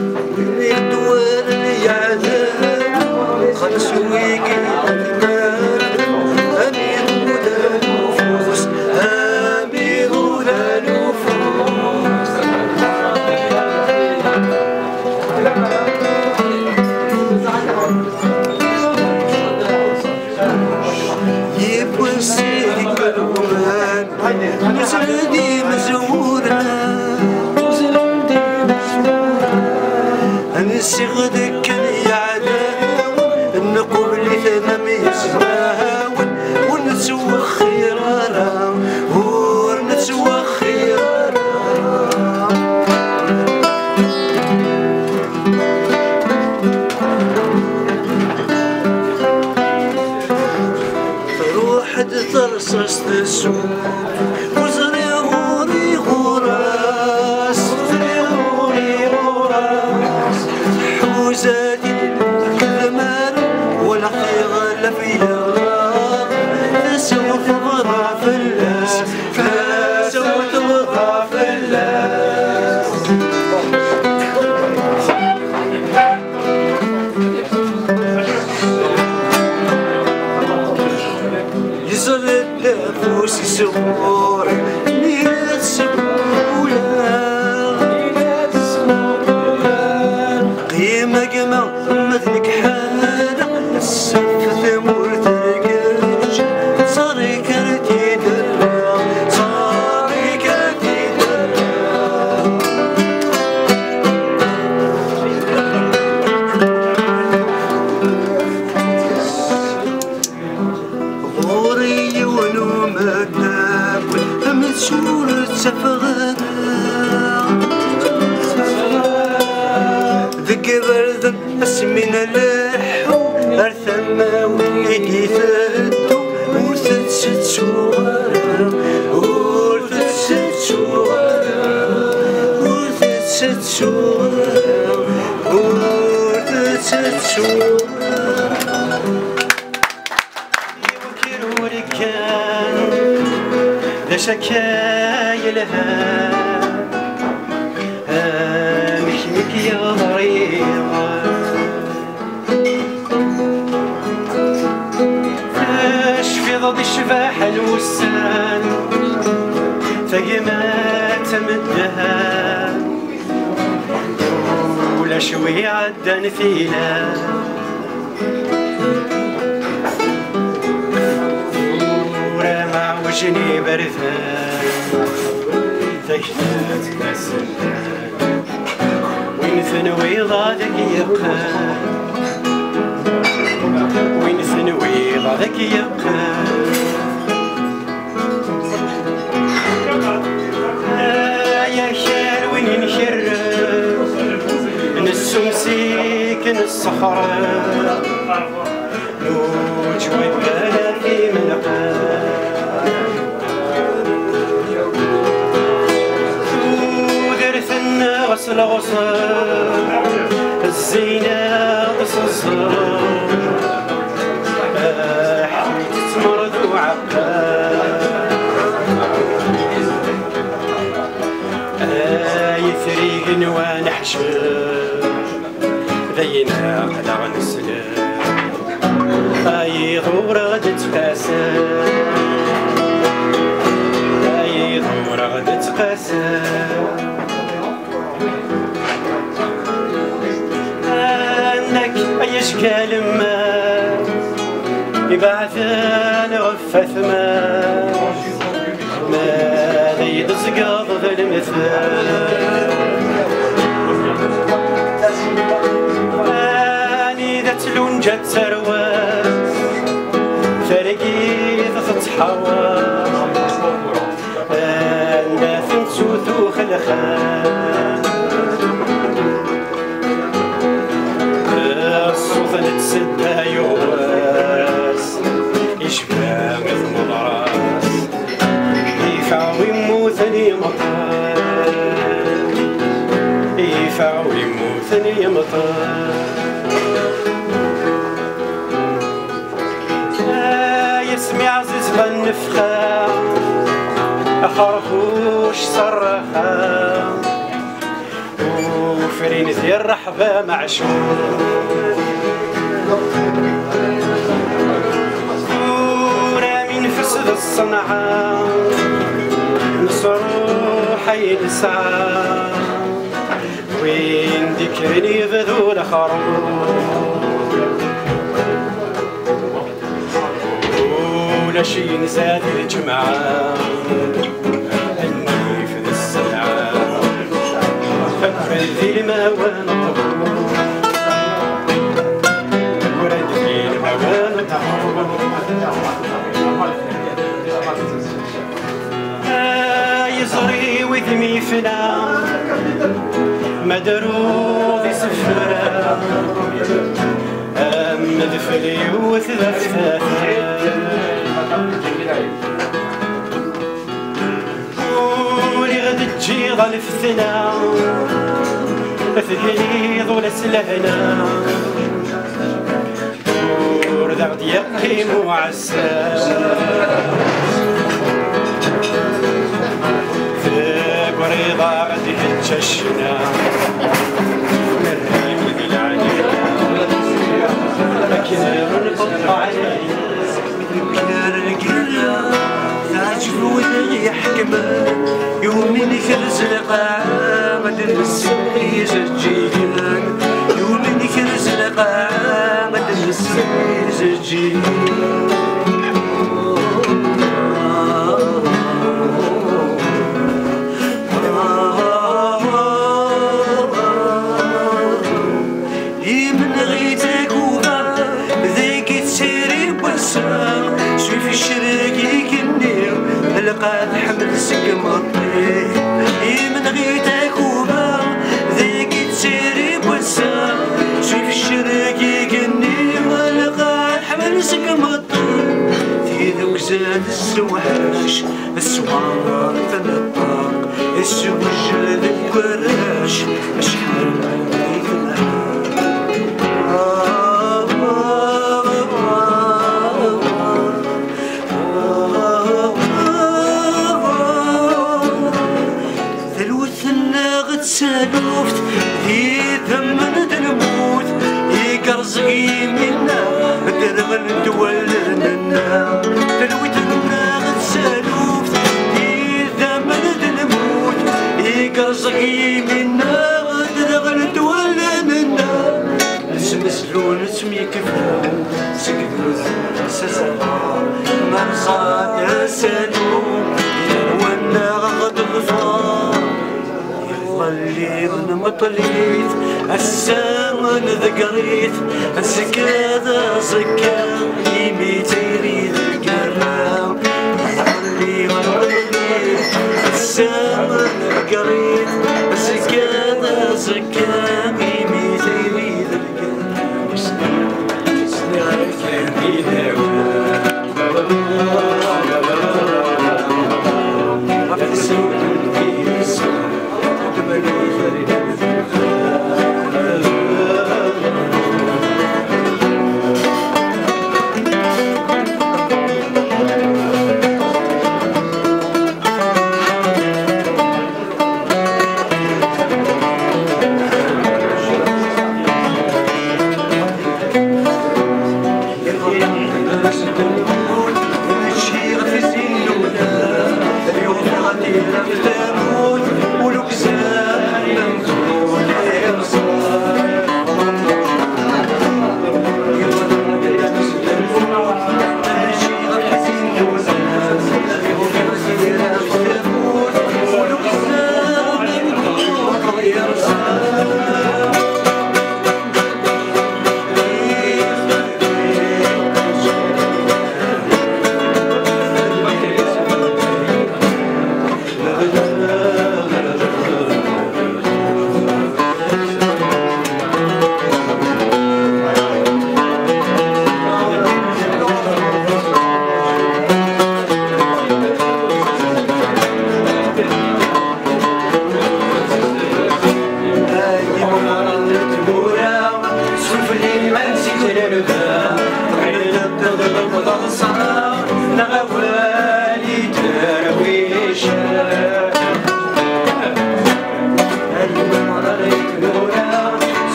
الدوار اللي يعذب خمس ويقي حوزاتي كمال ولا خيغ في الغرام تسوف ضرع فلاس تسوف ضرع فلاس يزل النفوس يسمور نيات سبولا ويدي ثدو ورثت ست شوارع ورثت ست شوارع ورثت ست شوارع ورثت ست شوارع يوكل وركان لا شكاي الوسان فقما تمدها ولا شوي عدى نثيلها ورا مع وجني برثان تكتت كسلان وين ثنوي ضادك يبقى. وين ثنوي ضادك يبقى. نسمسيك الصحراء نوج والبلا في ملقا ودرت غسل غسل الزينة تصصر حميت تمرض وعقا يثريق نوان حشر. غفث ما ما ذي تسقط ذا المثال اني ذات لون جات سروات فرقي تتحوى أنا ثنسوثو خلخان مطار يسمي عزيز فالنفخة خرفوش صرخة فرين ذي الرحبة معشوق من فسد الصنعة نصر حي الساعة وين ذكرني بذول خروج ولا شي نزاد الجمعة أني في السلعة فكر ذي الموان الموان يزري مدفلي وثلاثة ولي غد تجي غالف ثنا ثهيض ولا سلهنا ورد غد يقيم وعسى في قريضة غد يتششنا زجيان يومين كرز القاعة غد نسمي الطير يمن غيتك وبا ذيك تسيري بوسا شوف الشرق يكني لقات حمل سقم الطير في ذوك زاد السوحاش السوار تنطاق السوج اشحال عليك تولنا ثلوث الناغت سالوفت ذي ثمن الموت يقرزق يمنا درغن تولنا اسم سلون اسم يكفلون سكتوا سسها مرصاد سلوم وأنا غد غفار يظلي من مطليت السامن ذقريت السكادة سكا يميتيري ذقرام يظلي من مطليت السامن ذقريت السكادة سكا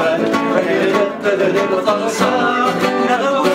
الأهوال فإذا ابتدى القرصان نغوى